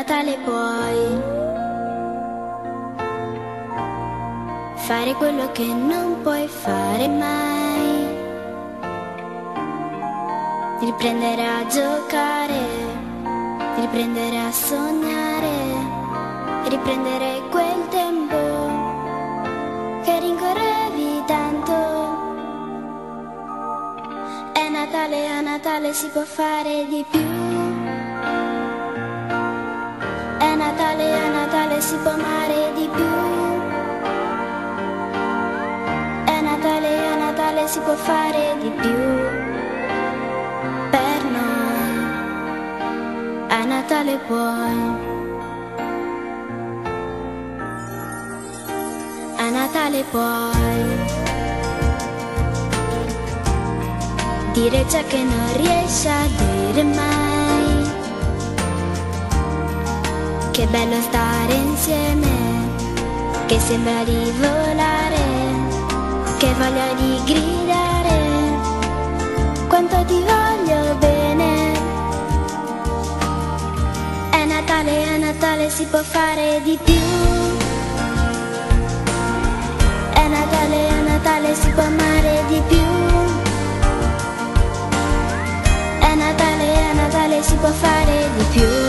Natale puoi fare quello che non puoi fare mai. Riprendere a giocare, riprendere a sognare, riprendere quel tempo che rincorrevi tanto. È Natale, a Natale si può fare di più. Natale si può fare di più. Per noi, a Natale puoi. A Natale puoi. Dire ciò che non riesci a dire mai. Che bello stare insieme, che sembra di volare, che voglia di gridare, quanto ti voglio bene. È Natale, è Natale, si può fare di più. È Natale, è Natale, si può amare di più. È Natale, è Natale, si può fare di più.